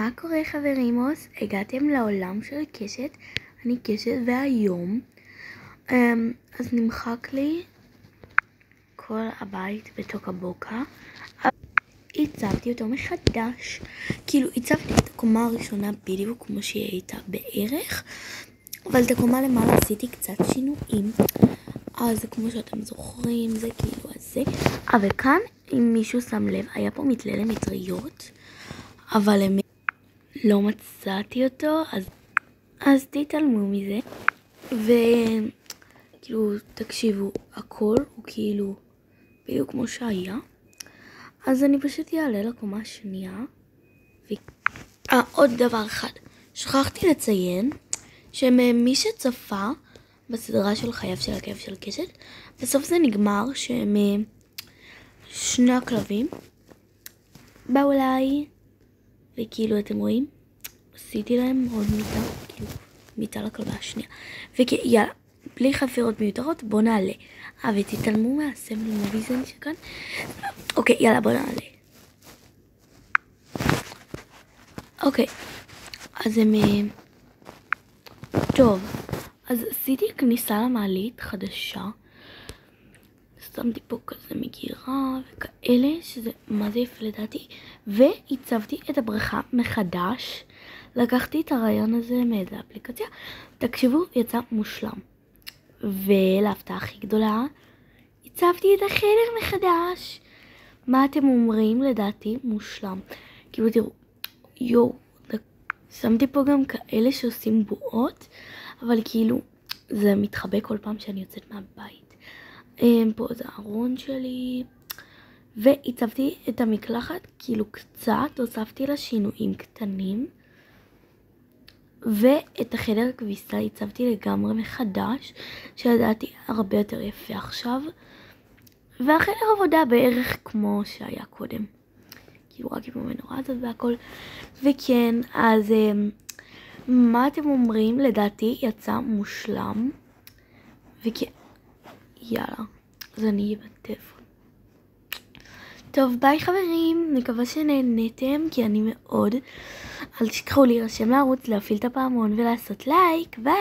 מה קורה חברימוס? הגעתם לעולם של קשת, אני קשת והיום. אמ, אז נמחק לי כל הבית בטוקה הצבתי אותו מחדש. כאילו הצבתי את הקומה הראשונה בדיוק כמו שהיא הייתה בערך אבל את הקומה למעלה עשיתי קצת שינויים. אז כמו שאתם זוכרים זה כאילו הזה. אבל כאן אם מישהו שם לב היה פה מתלה למטריות אבל הם לא מצאתי אותו, אז, אז תתעלמו מזה. וכאילו, תקשיבו, הכל הוא כאילו בדיוק כמו שהיה. אז אני פשוט אעלה לקומה השנייה. ו... אה, עוד דבר אחד. שכחתי לציין שמי שצפה בסדרה של חייו של הכאב של קשת, בסוף זה נגמר שהם שני הכלבים באו אליי וכאילו אתם רואים? עשיתי להם עוד מיטה, כאילו מיטה לכלבה השנייה. ויאללה, בלי חפירות מיותרות בוא נעלה. אה ותתעלמו מהסמל מוביזן שכאן. אוקיי יאללה בוא נעלה. אוקיי, אז הם... אה, טוב, אז עשיתי כניסה למעלית חדשה. שמתי פה כזה מגירה וכאלה, שזה יפה לדעתי, והצבתי את הבריכה מחדש. לקחתי את הרעיון הזה מאיזה אפליקציה, תקשיבו, יצא מושלם. ולהפתעה הכי גדולה, הצבתי את החדר מחדש. מה אתם אומרים? לדעתי מושלם. כאילו תראו, יואו, שמתי פה גם כאלה שעושים בועות, אבל כאילו זה מתחבא כל פעם שאני יוצאת מהבית. אמ, פה זה הארון שלי. והצבתי את המקלחת, כאילו קצת, הוספתי לה שינויים קטנים. ואת החדר כביסה הצבתי לגמרי מחדש, שלדעתי הרבה יותר יפה עכשיו. והחדר עבודה בערך כמו שהיה קודם. כאילו רק עם המנורה הזאת והכל. וכן, אז אמ, מה אתם אומרים? לדעתי יצא מושלם. וכן, יאללה, אז אני אהיה בטלפון. טוב, ביי חברים, מקווה שנהנתם, כי אני מאוד. אל תשכחו להירשם לערוץ, להפעיל את הפעמון ולעשות לייק, ביי!